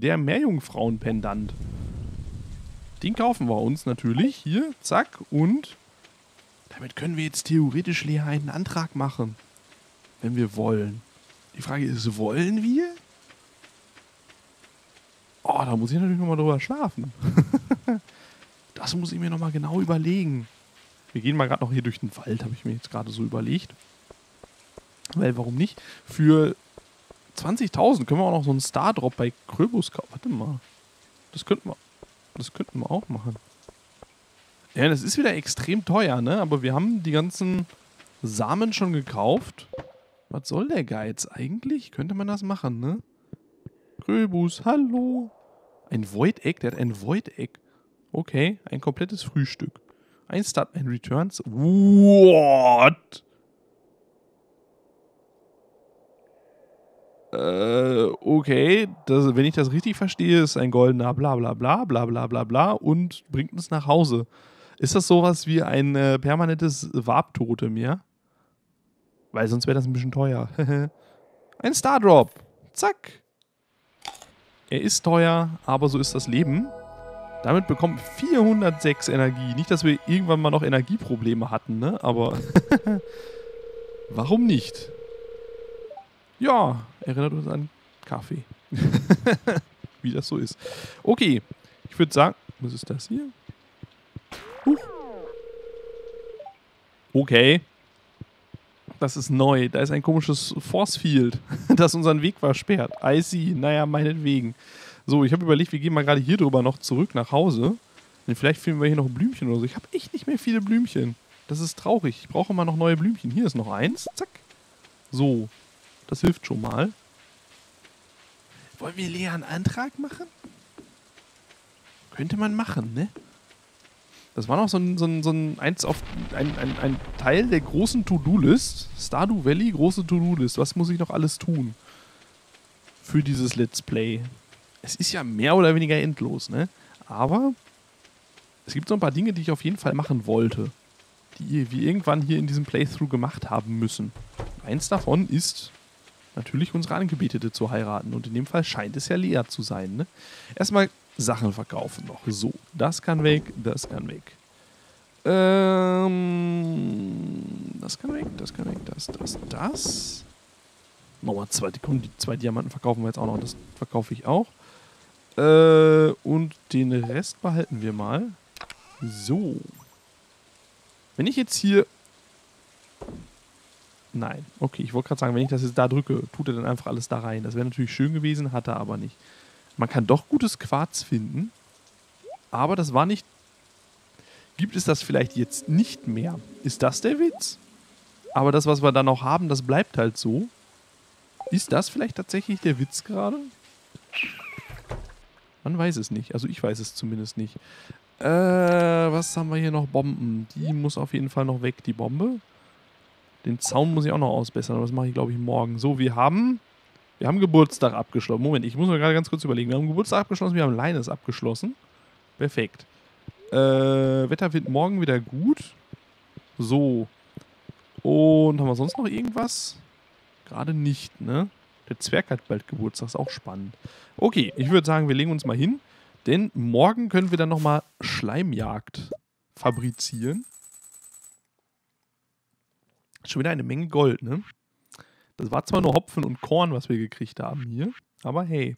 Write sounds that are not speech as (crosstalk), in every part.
der Meerjungfrauen-Pendant. Den kaufen wir uns natürlich. Hier, zack. Und damit können wir jetzt theoretisch Lea einen Antrag machen. Wenn wir wollen. Die Frage ist, wollen wir? Oh, da muss ich natürlich nochmal drüber schlafen. (laughs) das muss ich mir nochmal genau überlegen. Wir gehen mal gerade noch hier durch den Wald, habe ich mir jetzt gerade so überlegt. Weil, warum nicht? Für 20.000 können wir auch noch so einen Stardrop bei Kröbus kaufen. Warte mal. Das könnten wir, das könnten wir auch machen. Ja, das ist wieder extrem teuer, ne? Aber wir haben die ganzen Samen schon gekauft. Was soll der Geiz eigentlich? Könnte man das machen, ne? Kröbus, hallo. Ein Void Egg? Der hat ein Void Egg. Okay, ein komplettes Frühstück. Ein Start and Returns. What? Äh, okay, das, wenn ich das richtig verstehe, ist ein goldener bla bla bla bla bla bla bla und bringt uns nach Hause. Ist das sowas wie ein äh, permanentes Warptote mir? Weil sonst wäre das ein bisschen teuer. (laughs) ein Stardrop. Zack. Er ist teuer, aber so ist das Leben. Damit bekommen 406 Energie. Nicht, dass wir irgendwann mal noch Energieprobleme hatten, ne? Aber (laughs) warum nicht? Ja, erinnert uns an Kaffee. (laughs) Wie das so ist. Okay, ich würde sagen, was ist das hier? Huch. Okay. Das ist neu. Da ist ein komisches Force Field, (laughs) das unseren Weg versperrt. I see. Naja, meinetwegen. So, ich habe überlegt, wir gehen mal gerade hier drüber noch zurück nach Hause. Denn vielleicht finden wir hier noch Blümchen oder so. Ich habe echt nicht mehr viele Blümchen. Das ist traurig. Ich brauche mal noch neue Blümchen. Hier ist noch eins. Zack. So. Das hilft schon mal. Wollen wir Lea einen Antrag machen? Könnte man machen, ne? Das war noch so ein, so ein, so ein, eins auf, ein, ein, ein Teil der großen To-Do-List. Stardew Valley, große To-Do-List. Was muss ich noch alles tun? Für dieses Let's Play es ist ja mehr oder weniger endlos, ne? Aber es gibt so ein paar Dinge, die ich auf jeden Fall machen wollte, die wir irgendwann hier in diesem Playthrough gemacht haben müssen. Eins davon ist natürlich unsere Angebetete zu heiraten und in dem Fall scheint es ja Lea zu sein, ne? Erstmal Sachen verkaufen noch. So, das kann weg, das kann weg. Ähm, das kann weg, das kann weg, das, das, das. Nochmal zwei, die zwei Diamanten verkaufen wir jetzt auch noch, das verkaufe ich auch. Äh, und den Rest behalten wir mal. So. Wenn ich jetzt hier... Nein. Okay, ich wollte gerade sagen, wenn ich das jetzt da drücke, tut er dann einfach alles da rein. Das wäre natürlich schön gewesen, hat er aber nicht. Man kann doch gutes Quarz finden, aber das war nicht... Gibt es das vielleicht jetzt nicht mehr? Ist das der Witz? Aber das, was wir da noch haben, das bleibt halt so. Ist das vielleicht tatsächlich der Witz gerade? Man weiß es nicht. Also ich weiß es zumindest nicht. Äh, was haben wir hier noch? Bomben. Die muss auf jeden Fall noch weg, die Bombe. Den Zaun muss ich auch noch ausbessern, aber das mache ich, glaube ich, morgen. So, wir haben. Wir haben Geburtstag abgeschlossen. Moment, ich muss mir gerade ganz kurz überlegen. Wir haben Geburtstag abgeschlossen, wir haben Leines abgeschlossen. Perfekt. Äh, Wetter wird morgen wieder gut. So. Und haben wir sonst noch irgendwas? Gerade nicht, ne? Der Zwerg hat bald Geburtstag, ist auch spannend. Okay, ich würde sagen, wir legen uns mal hin, denn morgen können wir dann nochmal Schleimjagd fabrizieren. Schon wieder eine Menge Gold, ne? Das war zwar nur Hopfen und Korn, was wir gekriegt haben hier, aber hey.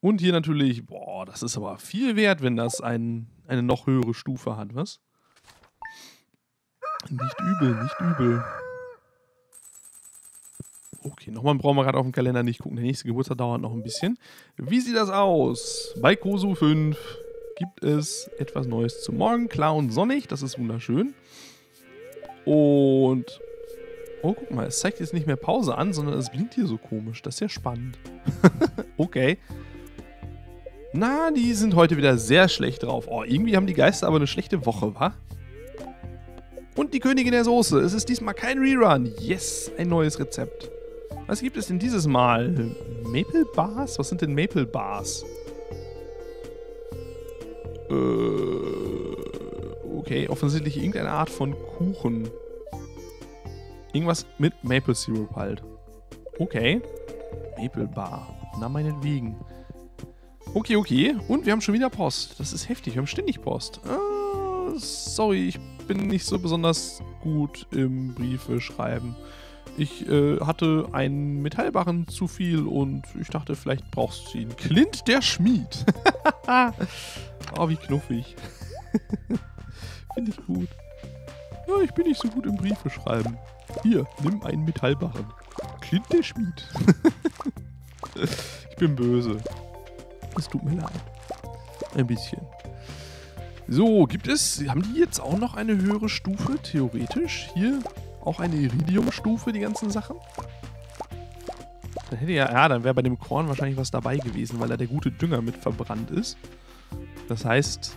Und hier natürlich, boah, das ist aber viel wert, wenn das ein, eine noch höhere Stufe hat, was? Nicht übel, nicht übel. Okay, nochmal brauchen wir gerade auf dem Kalender nicht gucken. Der nächste Geburtstag dauert noch ein bisschen. Wie sieht das aus? Bei Kosu 5 gibt es etwas Neues zum Morgen. Klar und sonnig, das ist wunderschön. Und. Oh, guck mal, es zeigt jetzt nicht mehr Pause an, sondern es blinkt hier so komisch. Das ist ja spannend. (laughs) okay. Na, die sind heute wieder sehr schlecht drauf. Oh, irgendwie haben die Geister aber eine schlechte Woche, wa? Und die Königin der Soße. Es ist diesmal kein Rerun. Yes, ein neues Rezept. Was gibt es denn dieses Mal? Maple Bars? Was sind denn Maple Bars? Äh, okay, offensichtlich irgendeine Art von Kuchen. Irgendwas mit Maple Syrup halt. Okay. Maple Bar. Na meinetwegen. Okay, okay. Und wir haben schon wieder Post. Das ist heftig. Wir haben ständig Post. Ah, sorry, ich bin nicht so besonders gut im Briefe schreiben. Ich äh, hatte einen Metallbarren zu viel und ich dachte, vielleicht brauchst du ihn. Clint der Schmied. (laughs) oh, wie knuffig. (laughs) Finde ich gut. Ja, ich bin nicht so gut im Briefe schreiben. Hier, nimm einen Metallbarren. Clint der Schmied. (laughs) ich bin böse. Es tut mir leid. Ein bisschen. So, gibt es, haben die jetzt auch noch eine höhere Stufe, theoretisch? Hier auch eine Iridium-Stufe, die ganzen Sachen? Dann hätte ja, ja, dann wäre bei dem Korn wahrscheinlich was dabei gewesen, weil da der gute Dünger mit verbrannt ist. Das heißt,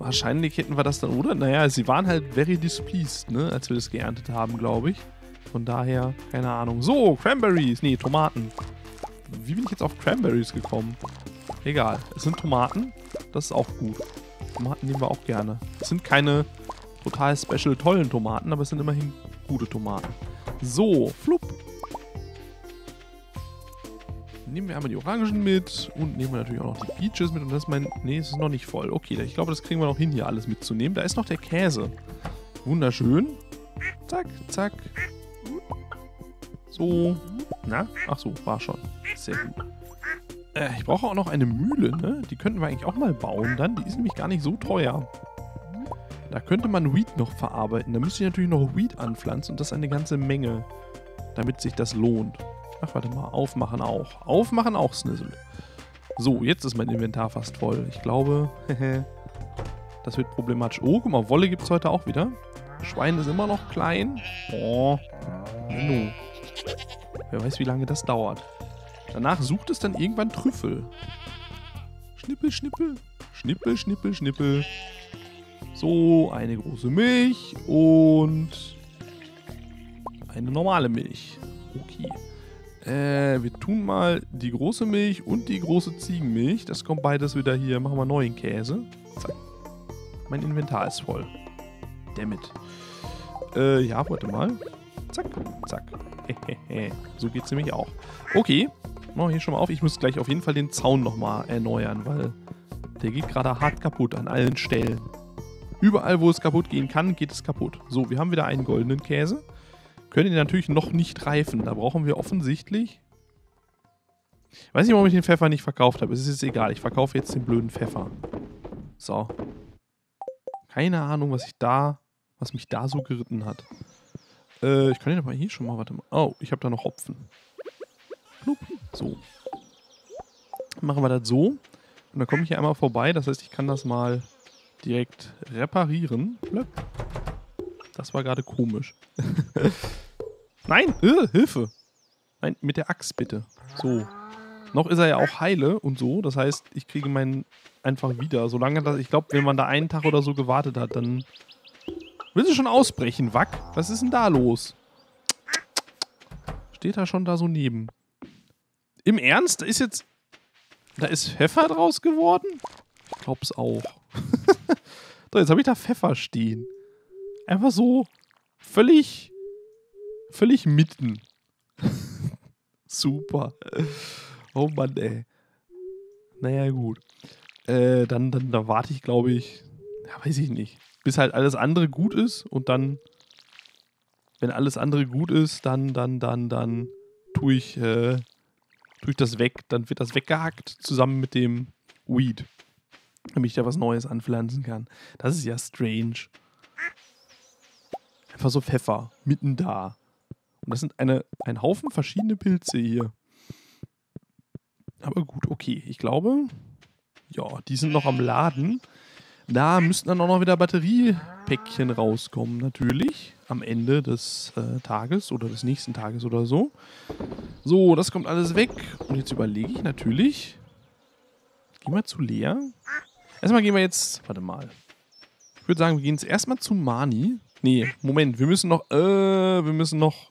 wahrscheinlich hätten wir das dann, oder? Naja, sie waren halt very displeased, ne, als wir das geerntet haben, glaube ich. Von daher, keine Ahnung. So, Cranberries, nee, Tomaten. Wie bin ich jetzt auf Cranberries gekommen? Egal, es sind Tomaten, das ist auch gut. Tomaten nehmen wir auch gerne. Es sind keine total special tollen Tomaten, aber es sind immerhin gute Tomaten. So, flupp. Nehmen wir einmal die Orangen mit und nehmen wir natürlich auch noch die Peaches mit. Und das ist mein... Nee, es ist noch nicht voll. Okay, ich glaube, das kriegen wir noch hin, hier alles mitzunehmen. Da ist noch der Käse. Wunderschön. Zack, zack. So. Na? Ach so, war schon. Sehr gut. Äh, ich brauche auch noch eine Mühle, ne? Die könnten wir eigentlich auch mal bauen dann. Die ist nämlich gar nicht so teuer. Da könnte man Weed noch verarbeiten. Da müsste ich natürlich noch Weed anpflanzen und das eine ganze Menge, damit sich das lohnt. Ach, warte mal. Aufmachen auch. Aufmachen auch, Snizzle. So, jetzt ist mein Inventar fast voll. Ich glaube, (laughs) das wird problematisch. Oh, guck mal, Wolle gibt es heute auch wieder. Schwein ist immer noch klein. Oh, no. Wer weiß, wie lange das dauert. Danach sucht es dann irgendwann Trüffel. Schnippel, schnippel. Schnippel, schnippel, schnippel. So, eine große Milch und eine normale Milch. Okay. Äh, wir tun mal die große Milch und die große Ziegenmilch. Das kommt beides wieder hier. Machen wir neuen Käse. Zack. Mein Inventar ist voll. Dammit. Äh, ja, warte mal. Zack, zack. (laughs) so geht's nämlich auch. Okay, machen wir hier schon mal auf. Ich muss gleich auf jeden Fall den Zaun nochmal erneuern, weil der geht gerade hart kaputt an allen Stellen. Überall, wo es kaputt gehen kann, geht es kaputt. So, wir haben wieder einen goldenen Käse. Können ihn natürlich noch nicht reifen. Da brauchen wir offensichtlich... Ich weiß nicht, warum ich den Pfeffer nicht verkauft habe. Es ist jetzt egal. Ich verkaufe jetzt den blöden Pfeffer. So. Keine Ahnung, was ich da... Was mich da so geritten hat. Äh, ich kann den aber hier schon mal... Warte mal. Oh, ich habe da noch Hopfen. Plup. So. Machen wir das so. Und dann komme ich hier einmal vorbei. Das heißt, ich kann das mal direkt reparieren. Das war gerade komisch. (laughs) Nein, äh, Hilfe. Nein, mit der Axt bitte. So. Noch ist er ja auch heile und so. Das heißt, ich kriege meinen einfach wieder. Solange das, ich glaube, wenn man da einen Tag oder so gewartet hat, dann will sie schon ausbrechen, Wack. Was ist denn da los? Steht er schon da so neben. Im Ernst? Da ist jetzt. Da ist Pfeffer draus geworden? Ich glaub's auch. (laughs) so, jetzt habe ich da Pfeffer stehen. Einfach so völlig, völlig mitten. (laughs) Super. Oh Mann, ey. Naja, gut. Äh, dann, dann, dann warte ich, glaube ich, ja, weiß ich nicht. Bis halt alles andere gut ist und dann, wenn alles andere gut ist, dann, dann, dann, dann tue ich, äh, tue ich das weg. Dann wird das weggehackt zusammen mit dem Weed damit ich da was Neues anpflanzen kann. Das ist ja strange. Einfach so Pfeffer, mitten da. Und das sind eine, ein Haufen verschiedene Pilze hier. Aber gut, okay. Ich glaube, ja, die sind noch am Laden. Da müssten dann auch noch wieder Batteriepäckchen rauskommen, natürlich. Am Ende des äh, Tages oder des nächsten Tages oder so. So, das kommt alles weg. Und jetzt überlege ich natürlich. Geh mal zu Lea. Erstmal gehen wir jetzt. Warte mal. Ich würde sagen, wir gehen jetzt erstmal zu Mani. Nee, Moment. Wir müssen noch. Äh, wir müssen noch.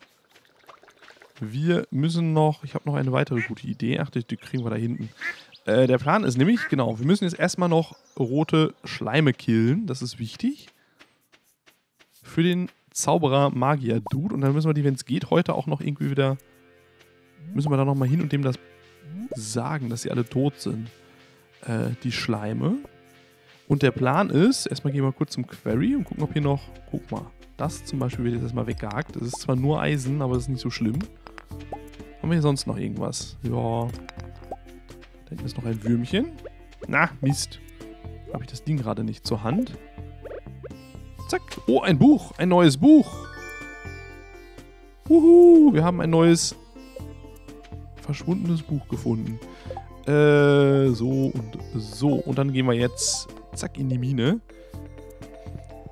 Wir müssen noch. Ich habe noch eine weitere gute Idee. Ach, die, die kriegen wir da hinten. Äh, der Plan ist nämlich, genau, wir müssen jetzt erstmal noch rote Schleime killen. Das ist wichtig. Für den Zauberer Magier Dude. Und dann müssen wir die, wenn es geht, heute auch noch irgendwie wieder. Müssen wir da nochmal hin und dem das sagen, dass sie alle tot sind. äh, die Schleime. Und der Plan ist, erstmal gehen wir kurz zum Query und gucken, ob hier noch, guck mal, das zum Beispiel wird jetzt erstmal weggehakt. Das ist zwar nur Eisen, aber das ist nicht so schlimm. Haben wir hier sonst noch irgendwas? Ja. Da hinten ist noch ein Würmchen. Na, Mist. Habe ich das Ding gerade nicht zur Hand? Zack. Oh, ein Buch. Ein neues Buch. Wuhu, wir haben ein neues verschwundenes Buch gefunden. Äh, so und so. Und dann gehen wir jetzt zack in die Mine.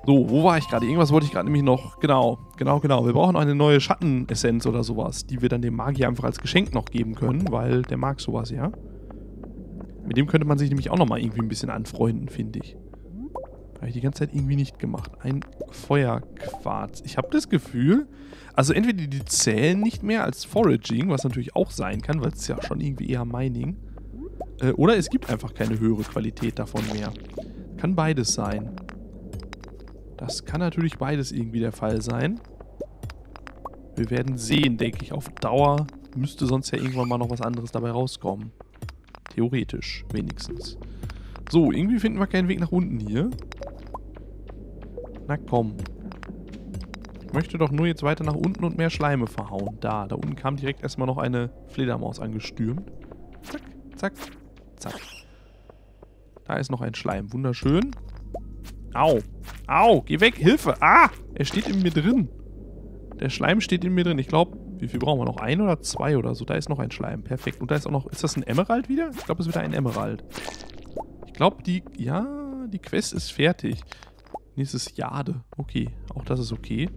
So, wo war ich gerade? Irgendwas wollte ich gerade nämlich noch. Genau, genau, genau. Wir brauchen eine neue Schattenessenz oder sowas, die wir dann dem Magier einfach als Geschenk noch geben können, weil der mag sowas, ja. Mit dem könnte man sich nämlich auch nochmal irgendwie ein bisschen anfreunden, finde ich. Habe ich die ganze Zeit irgendwie nicht gemacht. Ein Feuerquarz. Ich habe das Gefühl, also entweder die zählen nicht mehr als Foraging, was natürlich auch sein kann, weil es ja schon irgendwie eher Mining. Äh, oder es gibt einfach keine höhere Qualität davon mehr. Kann beides sein. Das kann natürlich beides irgendwie der Fall sein. Wir werden sehen, denke ich. Auf Dauer müsste sonst ja irgendwann mal noch was anderes dabei rauskommen. Theoretisch, wenigstens. So, irgendwie finden wir keinen Weg nach unten hier. Na komm. Ich möchte doch nur jetzt weiter nach unten und mehr Schleime verhauen. Da, da unten kam direkt erstmal noch eine Fledermaus angestürmt. Zack, zack, zack. Da ist noch ein Schleim. Wunderschön. Au. Au, geh weg. Hilfe. Ah, er steht in mir drin. Der Schleim steht in mir drin. Ich glaube, wie viel brauchen wir noch? Ein oder zwei oder so? Da ist noch ein Schleim. Perfekt. Und da ist auch noch... Ist das ein Emerald wieder? Ich glaube, es ist wieder ein Emerald. Ich glaube, die... Ja, die Quest ist fertig. Nächstes Jade. Okay, auch das ist okay.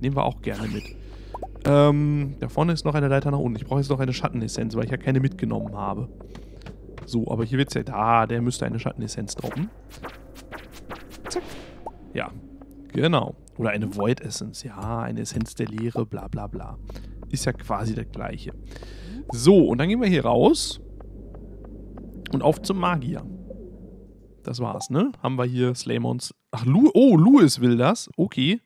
Nehmen wir auch gerne mit. Ähm, da vorne ist noch eine Leiter nach unten. Ich brauche jetzt noch eine Schattenessenz, weil ich ja keine mitgenommen habe. So, aber hier wird es ja... Da, der müsste eine Schattenessenz droppen. Zack. Ja, genau. Oder eine Void Essence. Ja, eine Essenz der Leere, bla bla bla. Ist ja quasi das gleiche. So, und dann gehen wir hier raus. Und auf zum Magier. Das war's, ne? Haben wir hier Slaymons. Ach, Lu oh, Louis will das. Okay.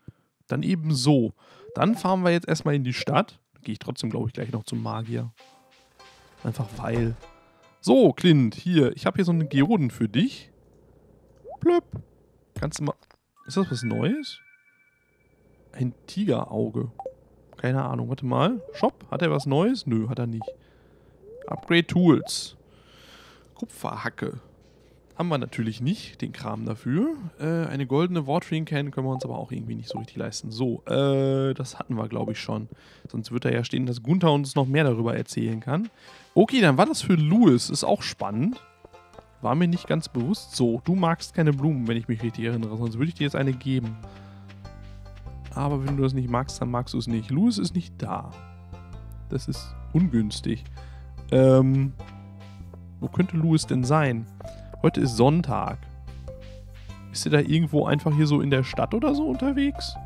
Dann eben so. Dann fahren wir jetzt erstmal in die Stadt. Gehe ich trotzdem, glaube ich, gleich noch zum Magier. Einfach weil. So, Clint, hier. Ich habe hier so einen Geoden für dich. Blöpp. Kannst du mal. Ist das was Neues? Ein Tigerauge. Keine Ahnung. Warte mal. Shop. Hat er was Neues? Nö, hat er nicht. Upgrade Tools. Kupferhacke. Haben wir natürlich nicht, den Kram dafür. Äh, eine goldene Watering Can können wir uns aber auch irgendwie nicht so richtig leisten. So, äh, das hatten wir, glaube ich, schon. Sonst wird da ja stehen, dass Gunther uns noch mehr darüber erzählen kann. Okay, dann war das für Louis. Ist auch spannend. War mir nicht ganz bewusst. So, du magst keine Blumen, wenn ich mich richtig erinnere. Sonst würde ich dir jetzt eine geben. Aber wenn du das nicht magst, dann magst du es nicht. Louis ist nicht da. Das ist ungünstig. Ähm, wo könnte Louis denn sein? Heute ist Sonntag. Ist er da irgendwo einfach hier so in der Stadt oder so unterwegs?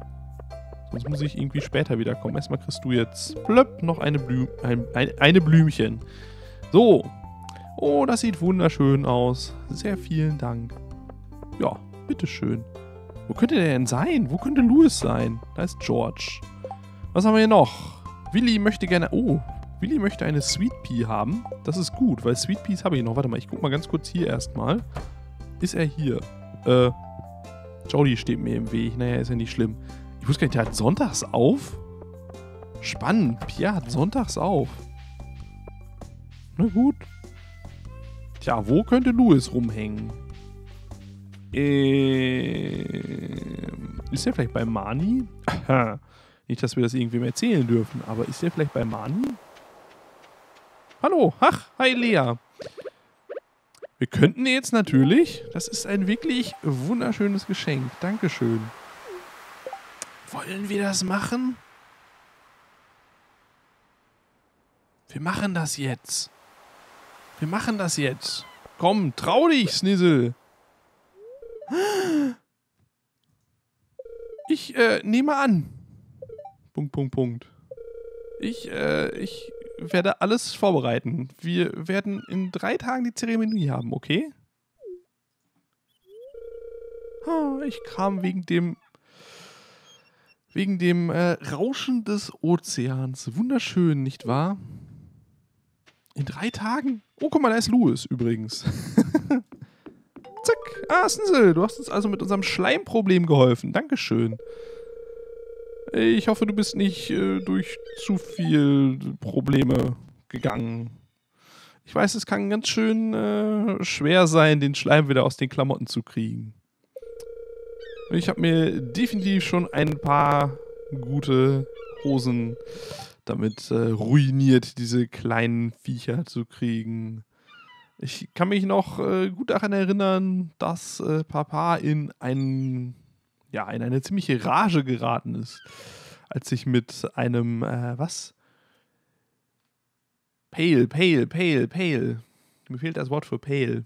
Sonst muss ich irgendwie später wiederkommen. Erstmal kriegst du jetzt plöpp noch eine, Blü ein, ein, eine Blümchen. So. Oh, das sieht wunderschön aus. Sehr vielen Dank. Ja, bitteschön. Wo könnte der denn sein? Wo könnte Louis sein? Da ist George. Was haben wir hier noch? Willi möchte gerne... Oh, Willi möchte eine Sweet Pea haben. Das ist gut, weil Sweet Peas habe ich noch. Warte mal, ich guck mal ganz kurz hier erstmal. Ist er hier? Äh, Jody steht mir im Weg. Naja, ist ja nicht schlimm. Ich wusste gar nicht, der hat sonntags auf? Spannend. Pierre hat sonntags auf. Na gut. Tja, wo könnte Louis rumhängen? Ähm, ist er vielleicht bei Mani? Nicht, dass wir das irgendwem erzählen dürfen, aber ist er vielleicht bei Mani? Hallo, ach, hi Lea. Wir könnten jetzt natürlich, das ist ein wirklich wunderschönes Geschenk. Dankeschön. Wollen wir das machen? Wir machen das jetzt. Wir machen das jetzt. Komm, trau dich, Snissel. Ich äh, nehme an. Punkt, Punkt, Punkt. Ich, äh, ich werde alles vorbereiten. Wir werden in drei Tagen die Zeremonie haben, okay? Ich kam wegen dem wegen dem äh, Rauschen des Ozeans. Wunderschön, nicht wahr? In drei Tagen? Oh, guck mal, da ist Louis übrigens. (laughs) Zack. Ah, Snizzle, du hast uns also mit unserem Schleimproblem geholfen. Dankeschön. Ich hoffe, du bist nicht äh, durch zu viel Probleme gegangen. Ich weiß, es kann ganz schön äh, schwer sein, den Schleim wieder aus den Klamotten zu kriegen. Ich habe mir definitiv schon ein paar gute Hosen damit äh, ruiniert, diese kleinen Viecher zu kriegen. Ich kann mich noch äh, gut daran erinnern, dass äh, Papa in, ein, ja, in eine ziemliche Rage geraten ist, als ich mit einem, äh, was? Pale, pale, pale, pale. Mir fehlt das Wort für pale.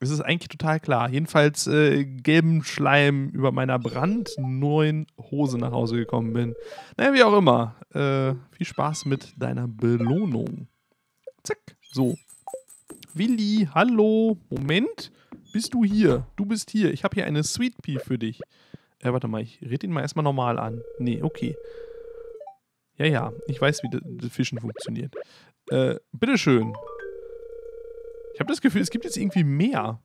Es ist eigentlich total klar. Jedenfalls äh, gelben Schleim über meiner brandneuen Hose nach Hause gekommen bin. Naja, wie auch immer. Äh, viel Spaß mit deiner Belohnung. Zack. So. Willi, hallo. Moment. Bist du hier? Du bist hier. Ich habe hier eine Sweet Pea für dich. Äh, warte mal, ich rede ihn mal erstmal normal an. Nee, okay. Ja, ja, ich weiß, wie das Fischen funktioniert. Äh, bitteschön. Ich habe das Gefühl, es gibt jetzt irgendwie mehr.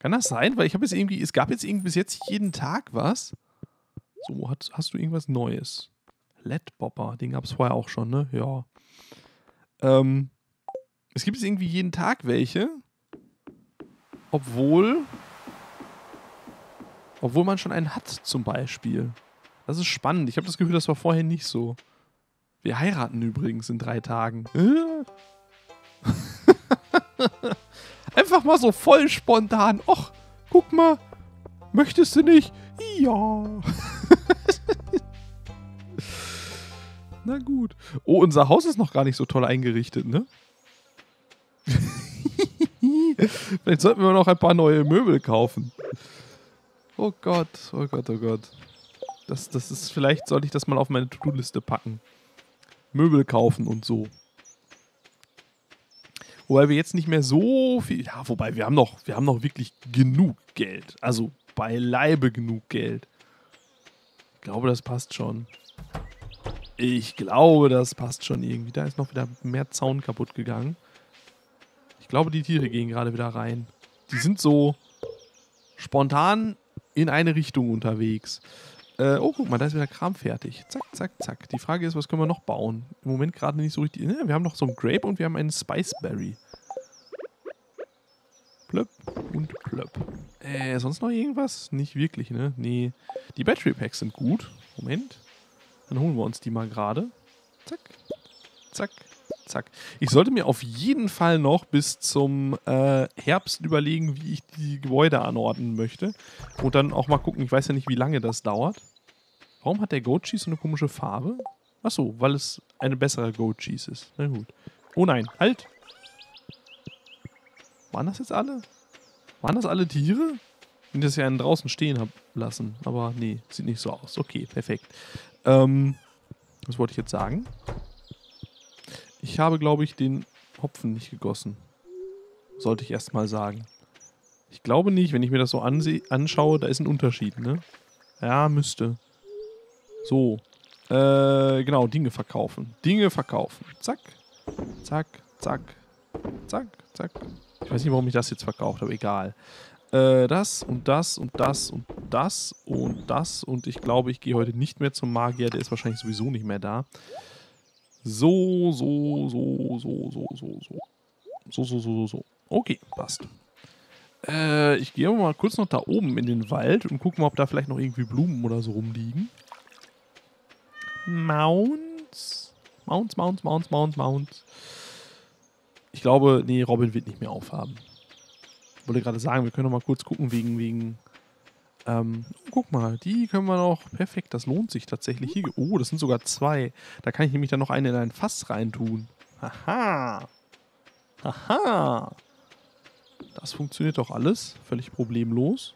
Kann das sein? Weil ich habe jetzt irgendwie, es gab jetzt irgendwie bis jetzt jeden Tag was. So, hat, hast du irgendwas Neues? LED-Bopper, den gab es vorher auch schon, ne? Ja. Ähm, es gibt jetzt irgendwie jeden Tag welche. Obwohl. Obwohl man schon einen hat, zum Beispiel. Das ist spannend. Ich habe das Gefühl, das war vorher nicht so. Wir heiraten übrigens in drei Tagen. (laughs) Einfach mal so voll spontan. Och, guck mal. Möchtest du nicht? Ja. (laughs) Na gut. Oh, unser Haus ist noch gar nicht so toll eingerichtet, ne? Vielleicht sollten wir noch ein paar neue Möbel kaufen. Oh Gott, oh Gott, oh Gott. Das, das ist, vielleicht sollte ich das mal auf meine To-Do-Liste packen. Möbel kaufen und so. Wobei wir jetzt nicht mehr so viel. Ja, wobei wir haben noch, wir haben noch wirklich genug Geld. Also beileibe genug Geld. Ich glaube, das passt schon. Ich glaube, das passt schon irgendwie. Da ist noch wieder mehr Zaun kaputt gegangen. Ich glaube, die Tiere gehen gerade wieder rein. Die sind so spontan in eine Richtung unterwegs. Äh, oh, guck mal, da ist wieder Kram fertig. Zack, zack, zack. Die Frage ist, was können wir noch bauen? Im Moment gerade nicht so richtig. Ne, wir haben noch so ein Grape und wir haben einen Spiceberry. Plöpp und plöpp. Äh, sonst noch irgendwas? Nicht wirklich, ne? Nee. Die Battery Packs sind gut. Moment. Dann holen wir uns die mal gerade. Zack, zack, zack. Ich sollte mir auf jeden Fall noch bis zum äh, Herbst überlegen, wie ich die Gebäude anordnen möchte. Und dann auch mal gucken, ich weiß ja nicht, wie lange das dauert. Warum hat der Goat Cheese so eine komische Farbe? Achso, weil es eine bessere Goat Cheese ist. Na gut. Oh nein, halt! Waren das jetzt alle? Waren das alle Tiere? Ich das ja einen draußen stehen habe lassen. Aber nee, sieht nicht so aus. Okay, perfekt. Ähm, was wollte ich jetzt sagen? Ich habe, glaube ich, den Hopfen nicht gegossen. Sollte ich erst mal sagen. Ich glaube nicht, wenn ich mir das so anschaue, da ist ein Unterschied, ne? Ja, müsste. So. Äh, genau, Dinge verkaufen. Dinge verkaufen. Zack. Zack, zack. Zack, zack. Ich weiß nicht, warum ich das jetzt verkauft habe, egal. Äh, das und das und das und das und das und ich glaube, ich gehe heute nicht mehr zum Magier, der ist wahrscheinlich sowieso nicht mehr da. So, so, so, so, so, so, so. So, so, so, so, so. Okay, passt. Äh, ich gehe mal kurz noch da oben in den Wald und gucke mal, ob da vielleicht noch irgendwie Blumen oder so rumliegen. Mounts. Mounts, Mounts, Mounts, Mounts, Mounts. Ich glaube, nee, Robin wird nicht mehr aufhaben. Ich wollte gerade sagen, wir können noch mal kurz gucken wegen, wegen, ähm, guck mal, die können wir noch, perfekt, das lohnt sich tatsächlich. Hier, oh, das sind sogar zwei. Da kann ich nämlich dann noch eine in ein Fass reintun. Haha. Haha. Das funktioniert doch alles, völlig problemlos.